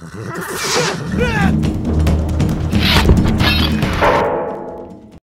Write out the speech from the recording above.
Ха-ха-ха!